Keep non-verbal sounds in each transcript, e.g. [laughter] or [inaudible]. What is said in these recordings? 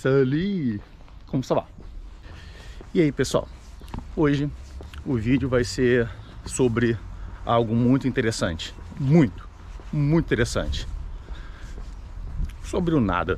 Salut! Como ça va? E aí, pessoal? Hoje o vídeo vai ser sobre algo muito interessante. Muito, muito interessante. Sobre o nada.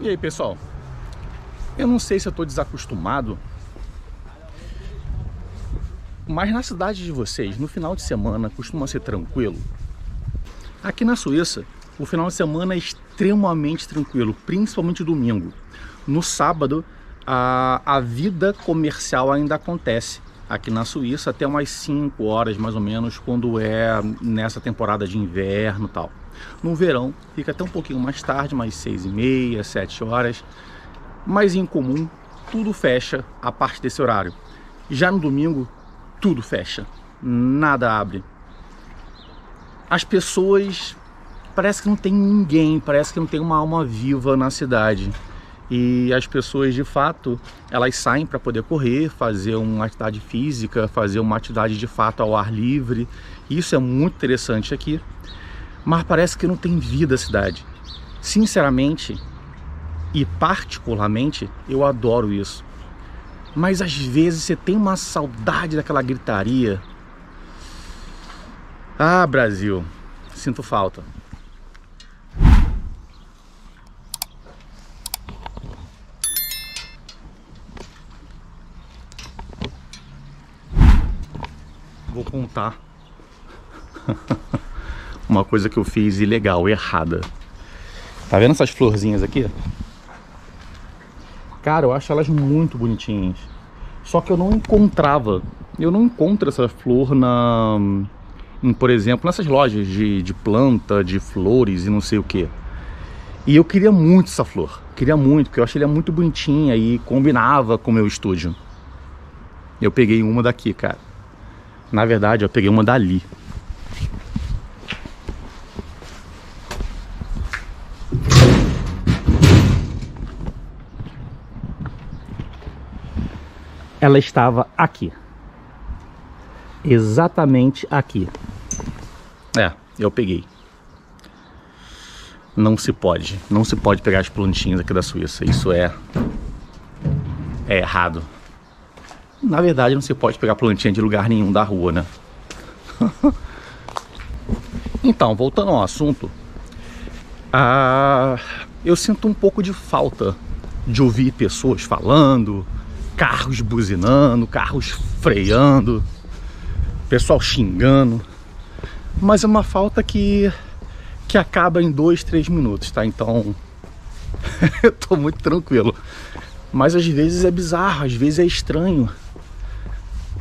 E aí, pessoal? Eu não sei se eu estou desacostumado mas na cidade de vocês, no final de semana, costuma ser tranquilo? Aqui na Suíça, o final de semana é extremamente tranquilo, principalmente domingo. No sábado, a, a vida comercial ainda acontece aqui na Suíça até umas 5 horas mais ou menos, quando é nessa temporada de inverno tal. No verão, fica até um pouquinho mais tarde, mais 6 e meia, 7 horas. Mas em comum, tudo fecha a partir desse horário. Já no domingo, tudo fecha, nada abre. As pessoas parece que não tem ninguém, parece que não tem uma alma viva na cidade. E as pessoas, de fato, elas saem para poder correr, fazer uma atividade física, fazer uma atividade de fato ao ar livre. Isso é muito interessante aqui. Mas parece que não tem vida a cidade. Sinceramente e particularmente, eu adoro isso. Mas às vezes você tem uma saudade daquela gritaria. Ah, Brasil, sinto falta. Vou contar [laughs] uma coisa que eu fiz ilegal, errada. Tá vendo essas florzinhas aqui? Cara, eu acho elas muito bonitinhas. Só que eu não encontrava. Eu não encontro essa flor na. Em, por exemplo, nessas lojas de, de planta, de flores e não sei o que. E eu queria muito essa flor. Queria muito, porque eu achei ela muito bonitinha e combinava com o meu estúdio. Eu peguei uma daqui, cara. Na verdade, eu peguei uma dali. Ela estava aqui. Exatamente aqui. É, eu peguei. Não se pode. Não se pode pegar as plantinhas aqui da Suíça. Isso é. É errado. Na verdade, não se pode pegar plantinha de lugar nenhum da rua, né? [laughs] então, voltando ao assunto. Ah, eu sinto um pouco de falta de ouvir pessoas falando, carros buzinando, carros freando, pessoal xingando. Mas é uma falta que, que acaba em dois, três minutos, tá? Então [laughs] eu tô muito tranquilo. Mas às vezes é bizarro, às vezes é estranho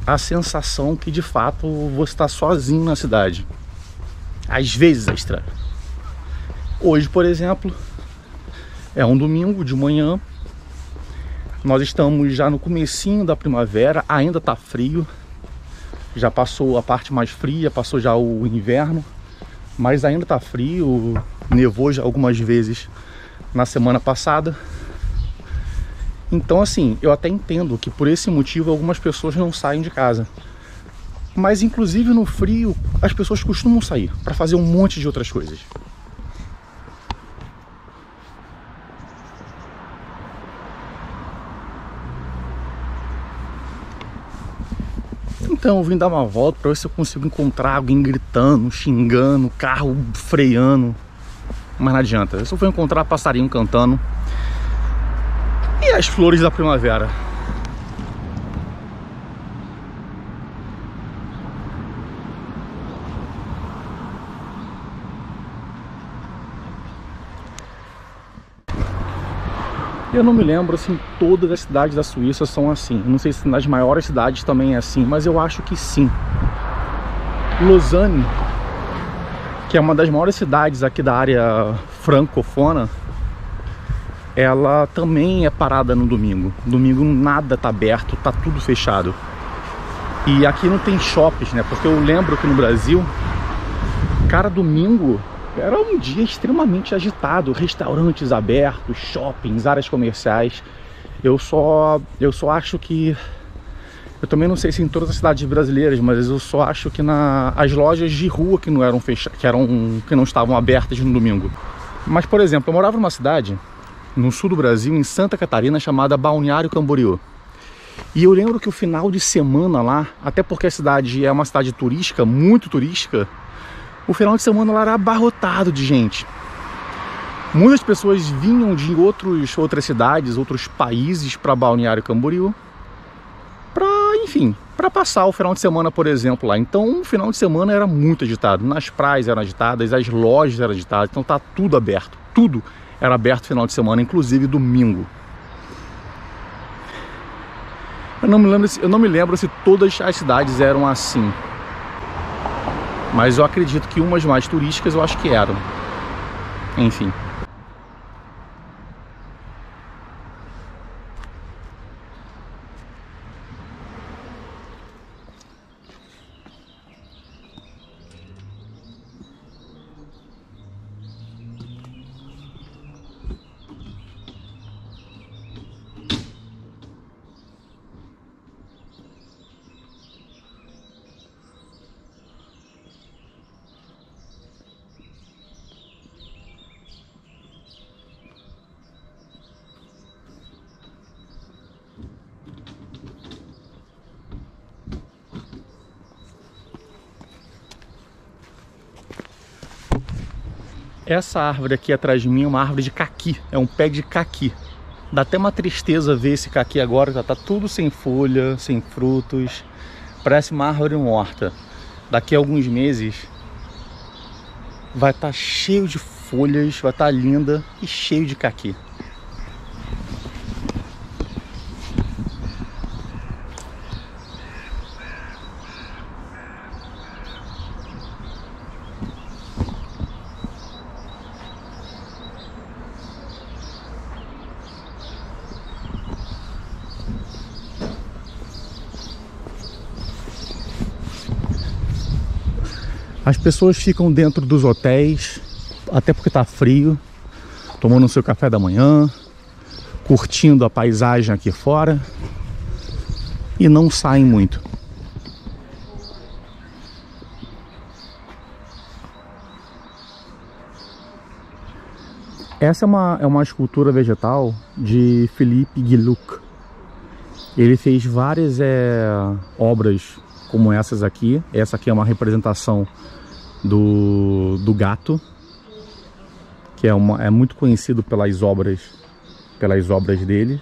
a sensação que de fato você está sozinho na cidade. Às vezes é estranho. Hoje, por exemplo, é um domingo de manhã, nós estamos já no comecinho da primavera, ainda está frio. Já passou a parte mais fria, passou já o inverno, mas ainda está frio. Nevou já algumas vezes na semana passada. Então assim, eu até entendo que por esse motivo algumas pessoas não saem de casa. Mas inclusive no frio, as pessoas costumam sair para fazer um monte de outras coisas. Então eu vim dar uma volta para ver se eu consigo encontrar alguém gritando, xingando, carro freando. Mas não adianta. Eu só vou encontrar passarinho cantando. E as flores da primavera. Eu não me lembro assim, todas as cidades da Suíça são assim. Não sei se nas maiores cidades também é assim, mas eu acho que sim. Lausanne, que é uma das maiores cidades aqui da área francofona, ela também é parada no domingo. Domingo nada tá aberto, tá tudo fechado. E aqui não tem shoppings, né? Porque eu lembro que no Brasil, cara, domingo era um dia extremamente agitado, restaurantes abertos, shoppings, áreas comerciais. Eu só, eu só acho que Eu também não sei se em todas as cidades brasileiras, mas eu só acho que na as lojas de rua que não eram fechadas, que eram que não estavam abertas no domingo. Mas por exemplo, eu morava numa cidade no sul do Brasil, em Santa Catarina, chamada Balneário Camboriú. E eu lembro que o final de semana lá, até porque a cidade é uma cidade turística, muito turística, o final de semana lá era abarrotado de gente. Muitas pessoas vinham de outros, outras cidades, outros países para Balneário Camboriú, para, enfim, para passar o final de semana, por exemplo, lá. Então, o final de semana era muito agitado. Nas praias eram agitadas, as lojas eram agitadas, então tá tudo aberto, tudo era aberto final de semana, inclusive domingo. Eu não me lembro, eu não me lembro se todas as cidades eram assim. Mas eu acredito que umas mais turísticas eu acho que eram. Enfim. Essa árvore aqui atrás de mim é uma árvore de caqui, é um pé de caqui. Dá até uma tristeza ver esse caqui agora, já tá tudo sem folha, sem frutos. Parece uma árvore morta. Daqui a alguns meses vai estar tá cheio de folhas, vai estar tá linda e cheio de caqui. As pessoas ficam dentro dos hotéis, até porque está frio, tomando seu café da manhã, curtindo a paisagem aqui fora e não saem muito. Essa é uma, é uma escultura vegetal de Philippe Guilluc. Ele fez várias é, obras como essas aqui. Essa aqui é uma representação do, do gato, que é, uma, é muito conhecido pelas obras, pelas obras dele.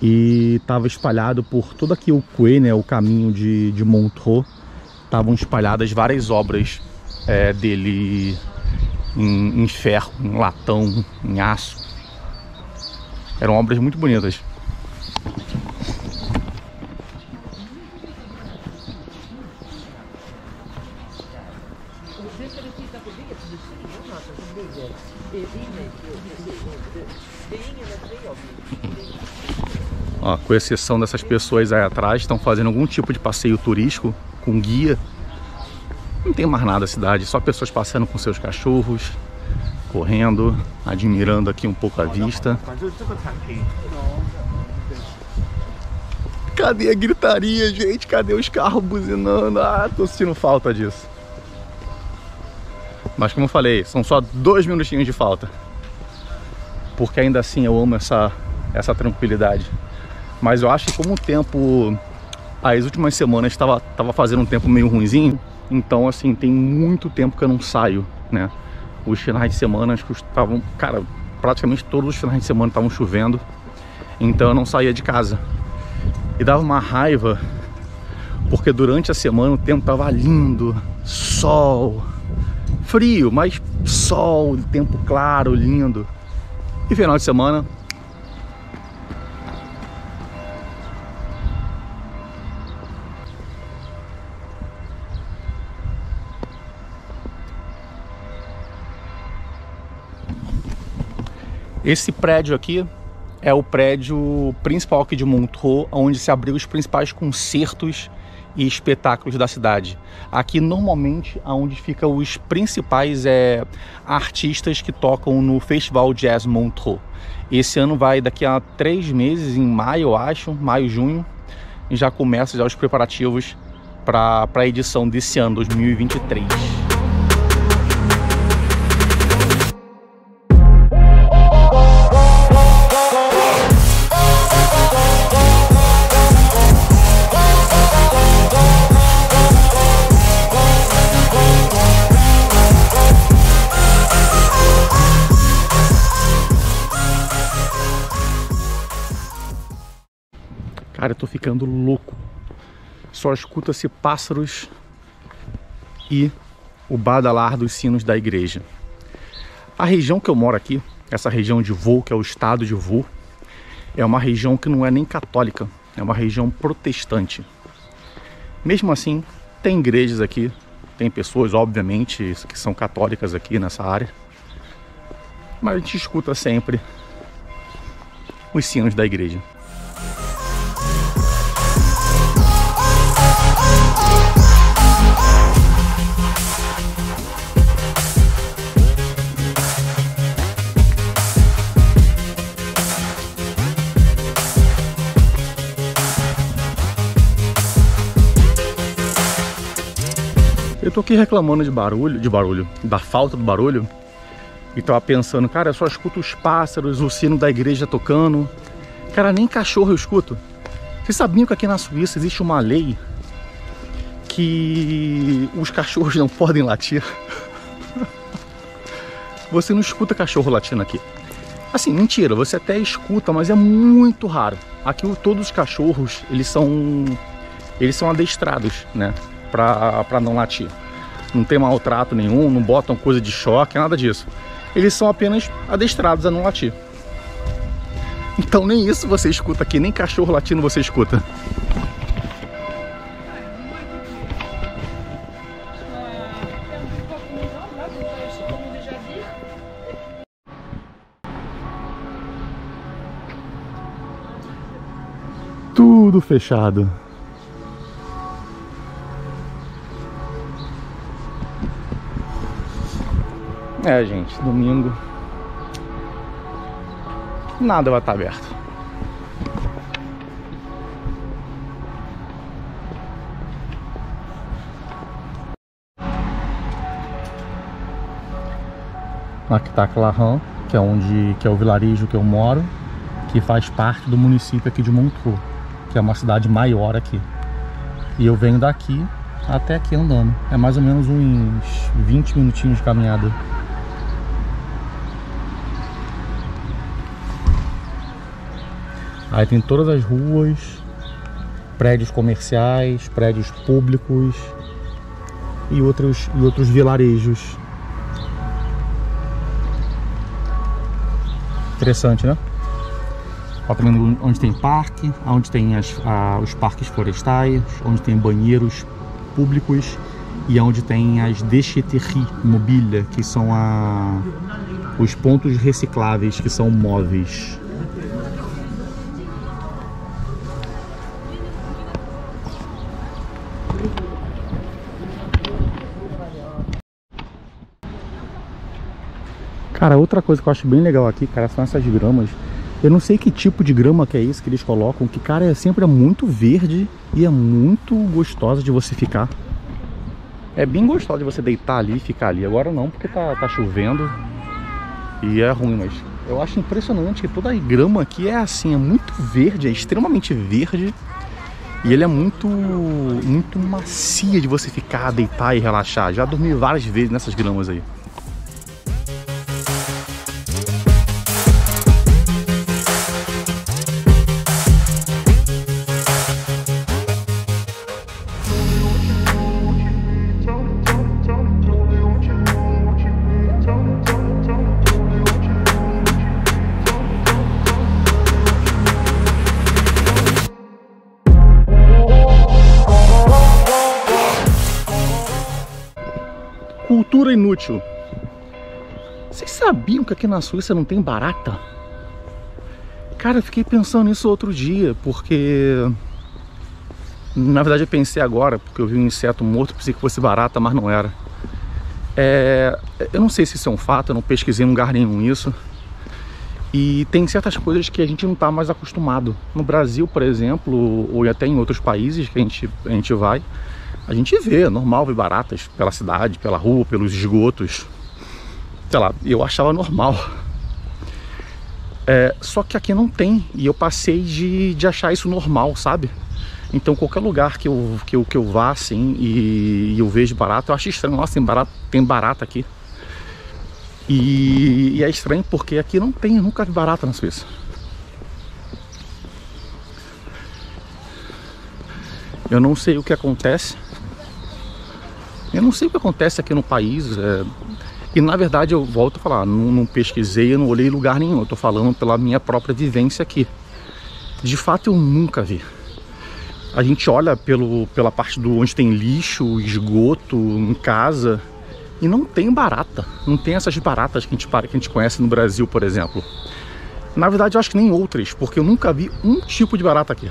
E estava espalhado por todo aqui o Cue, né, o caminho de, de Montreux. Estavam espalhadas várias obras é, dele em, em ferro, em latão, em aço. Eram obras muito bonitas. Com exceção dessas pessoas aí atrás, estão fazendo algum tipo de passeio turístico com guia. Não tem mais nada a cidade, só pessoas passando com seus cachorros, correndo, admirando aqui um pouco a vista. Cadê a gritaria, gente? Cadê os carros buzinando? Ah, tô sentindo falta disso. Mas como eu falei, são só dois minutinhos de falta. Porque ainda assim eu amo essa, essa tranquilidade. Mas eu acho que como o tempo, as últimas semanas estava tava fazendo um tempo meio ruimzinho, então assim, tem muito tempo que eu não saio, né? Os finais de semana estavam, cara, praticamente todos os finais de semana estavam chovendo, então eu não saía de casa. E dava uma raiva, porque durante a semana o tempo tava lindo, sol, frio, mas sol, tempo claro, lindo. E final de semana Esse prédio aqui é o prédio principal aqui de Montreux, onde se abriu os principais concertos e espetáculos da cidade. Aqui normalmente onde ficam os principais é, artistas que tocam no Festival Jazz Montreux. Esse ano vai daqui a três meses, em maio, eu acho, maio, junho, e já começa já os preparativos para a edição desse ano, 2023. Cara, eu tô ficando louco. Só escuta-se pássaros e o badalar dos sinos da igreja. A região que eu moro aqui, essa região de Vaux, que é o estado de Vaux, é uma região que não é nem católica, é uma região protestante. Mesmo assim, tem igrejas aqui, tem pessoas, obviamente, que são católicas aqui nessa área, mas a gente escuta sempre os sinos da igreja. Tô aqui reclamando de barulho, de barulho, da falta do barulho. E tava pensando, cara, eu só escuto os pássaros, o sino da igreja tocando. Cara, nem cachorro eu escuto. Vocês sabiam que aqui na Suíça existe uma lei que os cachorros não podem latir? [laughs] Você não escuta cachorro latindo aqui. Assim, mentira, você até escuta, mas é muito raro. Aqui todos os cachorros, eles são eles são adestrados, né? para não latir. Não tem maltrato nenhum, não botam coisa de choque, nada disso. Eles são apenas adestrados a não latir. Então nem isso você escuta aqui, nem cachorro latindo você escuta. Tudo fechado. É, gente, domingo nada vai estar aberto. Aqui está Claran, que é onde que é o vilarejo que eu moro, que faz parte do município aqui de Montreux, que é uma cidade maior aqui. E eu venho daqui até aqui andando. É mais ou menos uns 20 minutinhos de caminhada. Aí tem todas as ruas, prédios comerciais, prédios públicos e outros, e outros vilarejos. Interessante, né? Ó, tá onde tem parque, onde tem as, a, os parques florestais, onde tem banheiros públicos e onde tem as déchetteries mobília, que são a, os pontos recicláveis, que são móveis. Cara, outra coisa que eu acho bem legal aqui, cara, são essas gramas. Eu não sei que tipo de grama que é isso que eles colocam, que, cara, é sempre muito verde e é muito gostosa de você ficar. É bem gostoso de você deitar ali e ficar ali. Agora não, porque tá, tá chovendo e é ruim, mas eu acho impressionante que toda a grama aqui é assim, é muito verde, é extremamente verde. E ele é muito, muito macia de você ficar, deitar e relaxar. Já dormi várias vezes nessas gramas aí. Cultura inútil. Vocês sabiam que aqui na Suíça não tem barata? Cara, eu fiquei pensando nisso outro dia, porque Na verdade eu pensei agora, porque eu vi um inseto morto, pensei que fosse barata, mas não era. É, eu não sei se isso é um fato, eu não pesquisei em lugar nenhum isso. E tem certas coisas que a gente não está mais acostumado. No Brasil, por exemplo, ou até em outros países que a gente, a gente vai, a gente vê, é normal ver baratas pela cidade, pela rua, pelos esgotos. Sei lá, eu achava normal. É, só que aqui não tem, e eu passei de, de achar isso normal, sabe? Então qualquer lugar que eu, que eu, que eu vá assim e, e eu vejo barata, eu acho estranho, nossa, tem barata, tem barata aqui. E, e, é estranho porque aqui não tem, nunca vi barata na Suíça. Eu não sei o que acontece. Eu não sei o que acontece aqui no país. É... E na verdade eu volto a falar, não, não pesquisei, eu não olhei lugar nenhum. Eu tô falando pela minha própria vivência aqui. De fato eu nunca vi. A gente olha pelo, pela parte do onde tem lixo, esgoto, em casa e não tem barata, não tem essas baratas que a gente, que a gente conhece no Brasil, por exemplo. Na verdade, eu acho que nem outras, porque eu nunca vi um tipo de barata aqui.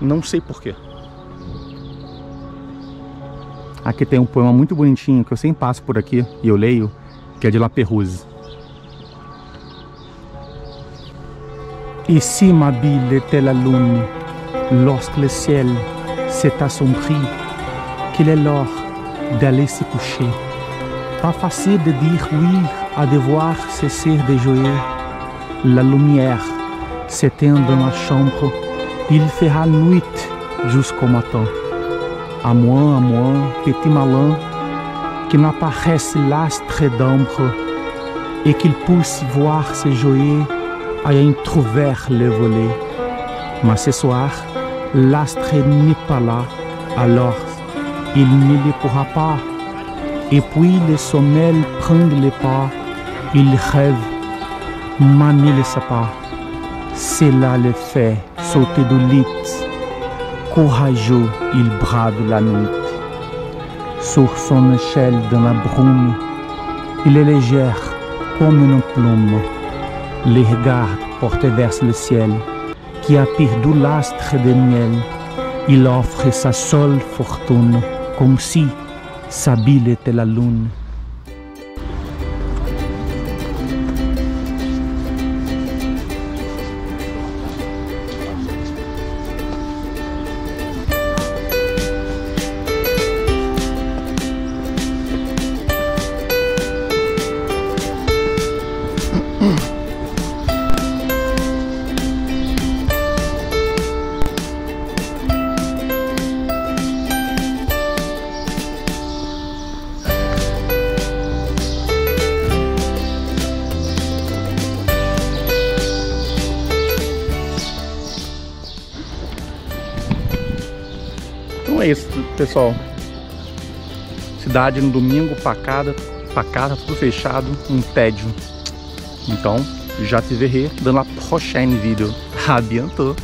Não sei porquê. Aqui tem um poema muito bonitinho que eu sempre passo por aqui e eu leio, que é de La Perouse. Ici m'habille était la lune, lorsque le ciel s'est assombri, qu'il est l'or d'aller se coucher. Pas facile de dire oui à devoir cesser de jouer. La lumière s'éteint dans la chambre. Il fera nuit jusqu'au matin. À moins, à moins, petit malin, que n'apparaisse l'astre d'ombre et qu'il puisse voir se jouer à un trouvert le volet. Mais ce soir, l'astre n'est pas là, alors il ne le pourra pas. Et puis le sommeil prend le pas, il rêve, mais ne le sait pas. Cela le fait sauter du lit. Courageux, il brade la nuit. Sur son échelle dans la brume, il est légère comme une plume. Les regards portés vers le ciel, qui a perdu l'astre de miel, il offre sa seule fortune. como si sabile te la luna. Pessoal. Cidade no domingo, pacada, pacada, tudo fechado, um tédio. Então, já te verrei dans la prochaine vidéo. À bientôt